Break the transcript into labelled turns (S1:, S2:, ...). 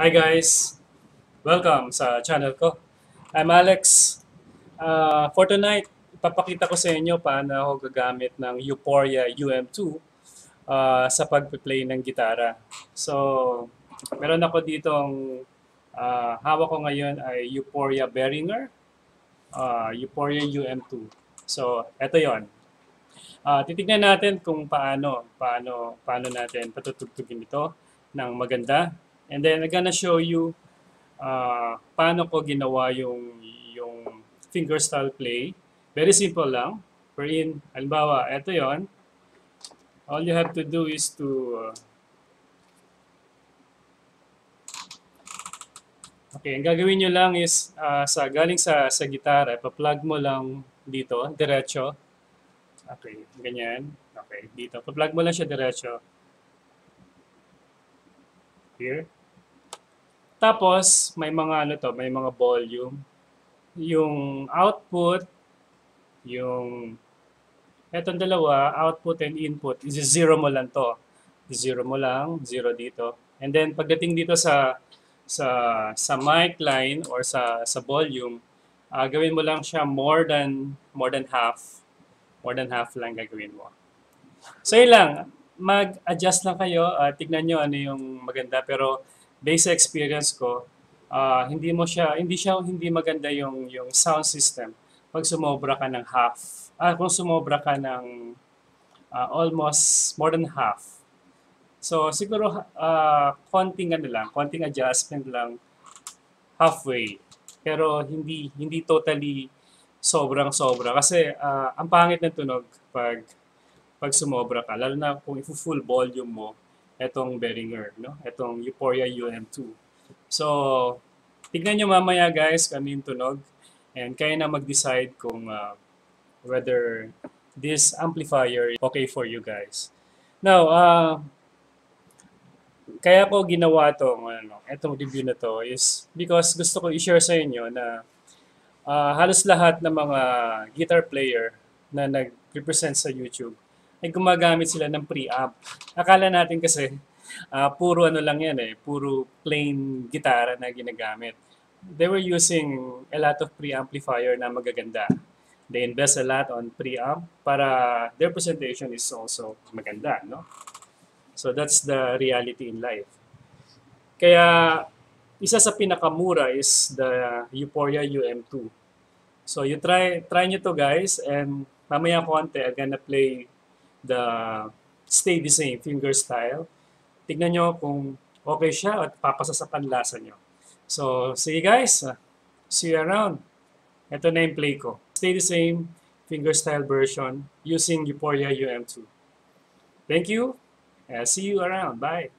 S1: Hi guys! Welcome sa channel ko. I'm Alex. Uh, for tonight, ipapakita ko sa inyo paano ako gagamit ng Euphoria UM2 uh, sa pag-play ng gitara. So, meron ako ditong uh, hawak ko ngayon ay Euphoria Behringer, uh, Euphoria UM2. So, eto yon. Uh, titignan natin kung paano, paano, paano natin patutugtugin ito ng maganda. And then, I'm gonna show you uh, paano ko ginawa yung, yung fingerstyle play. Very simple lang. Wherein, halimbawa, ito yon. All you have to do is to uh, Okay, ang gagawin nyo lang is uh, sa galing sa sa gitara, pa-plug mo lang dito, diretso. Okay, ganyan. Okay, dito. Pa-plug mo lang siya diretso. Here. Tapos, may mga ano to, may mga volume. Yung output, yung etong dalawa, output and input, is zero mo lang to. Zero mo lang, zero dito. And then, pagdating dito sa sa sa mic line or sa sa volume, uh, gawin mo lang siya more than more than half. More than half lang gagawin mo. So yun lang, mag-adjust lang kayo, uh, tignan nyo ano yung maganda pero based sa experience ko, uh, hindi mo siya hindi siya hindi maganda yung yung sound system pag sumobra ka ng half. Ah, kung sumobra ka ng uh, almost more than half So siguro uh, konting ano lang, konting adjustment lang halfway. Pero hindi hindi totally sobrang sobra kasi uh, ang pangit ng tunog pag pag sumobra ka lalo na kung i-full volume mo etong Behringer, no? Etong Euphoria UM2. So, tignan nyo mamaya guys kami yung tunog and kayo na mag-decide kung uh, whether this amplifier is okay for you guys. Now, uh, kaya ko ginawa to, ano, itong review na to is because gusto ko i-share sa inyo na uh, halos lahat ng mga guitar player na nag-represent sa YouTube ay gumagamit sila ng preamp. Akala natin kasi uh, puro ano lang yan eh, puro plain gitara na ginagamit. They were using a lot of preamplifier na magaganda. They invest a lot on preamp para their presentation is also maganda, no? So that's the reality in life. Kaya isa sa pinakamura is the Euphoria UM2. So you try try nyo to guys and mamaya konti I'm gonna play the stay the same finger style. Tignan nyo kung okay siya at papasa sa panlasa nyo. So see you guys. See you around. Ito na yung play ko. Stay the same fingerstyle version using Euphoria UM2. Thank you. Uh, see you around. Bye.